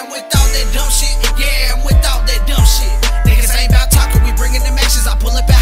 Yeah, I'm with all that dumb shit. Yeah, I'm with all that dumb shit. Niggas ain't about talking, we bringing them actions. I pull it back.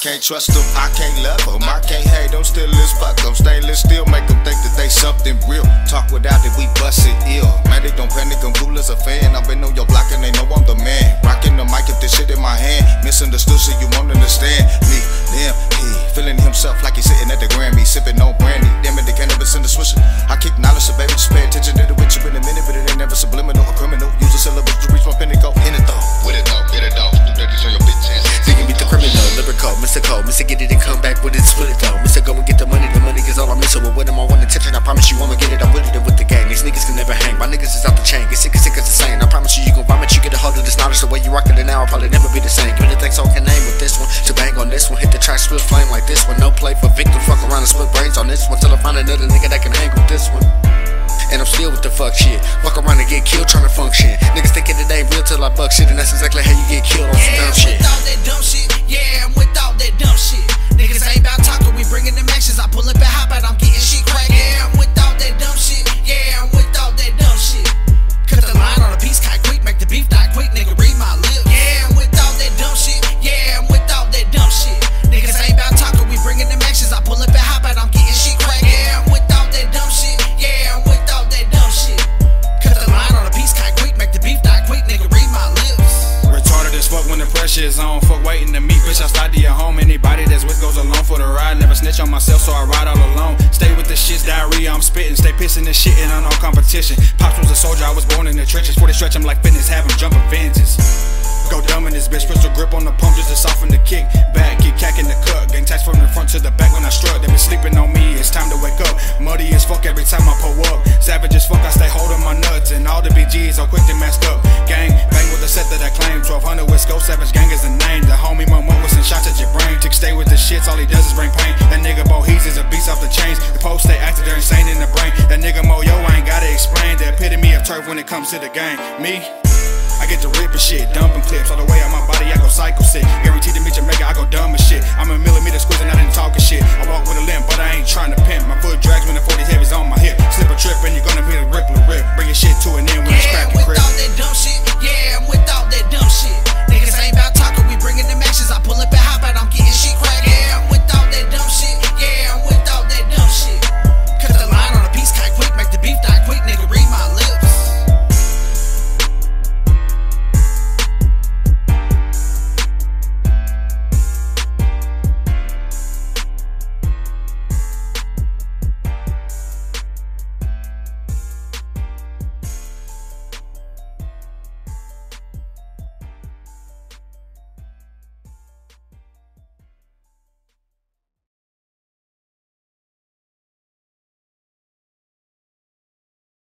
Can't trust them, I can't love them. I can't hate them, still is fuck them. Stainless steel make them think that they something real. Talk without it, we bust it ill. Man, they don't panic, I'm cool as a fan. I've been on your block and they know I'm the man. Rocking the mic if this shit in my hand. Misunderstood, so you won't understand me. Them, he feeling himself like Mr. Cole, Mr. Get it and come back with it, split it though. Mr. Go and get the money, the money is all I'm missing. With them, I want attention, I promise you I'ma get it. I'm with it with the gang. These niggas can never hang. My niggas is out the chain, get sick as sick as the same. I promise you, you gon' vomit, you get a hold of this knowledge. The way you rockin' it now, I'll probably never be the same. Give it a thanks, so I can name with this one. To bang on this one, hit the track, split flame like this one. No play for victim, fuck around and split brains on this one. Till I find another nigga that can hang with this one. And I'm still with the fuck shit. Walk around and get killed trying to function. Niggas thinking it ain't real till I buck shit, and that's exactly how you get killed on some dumb shit. Without that dumb shit, waiting to meet, bitch. I slide to your home. Anybody that's with goes along for the ride. Never snitch on myself, so I ride all alone. Stay with the shit's diarrhea, I'm spitting. Stay pissing and shitting on no competition. Pops was a soldier, I was born in the trenches. 40 stretch, I'm like fitness, have him jumping fences. Go dumb in this bitch, crystal grip on the pump just to soften the kick. Back, get cack in the cut. Gang tax from the front to the back when I struck. They been sleeping on me, it's time to wake up. Muddy as fuck every time I pull up. Savage as fuck, I name. The homie Momo with some shots at your brain. Tick stay with the shits, all he does is bring pain. That nigga Boheez is a beast off the chains. The post stay active, they're insane in the brain. That nigga Moyo, I ain't gotta explain. The epitome of turf when it comes to the game. Me? I get to ripping shit, dumping clips all the way out my body. I go psycho sick. Guaranteed to meet mega, I go dumb as shit. I'm a millimeter squeezing, I didn't talking shit. I walk with a limp,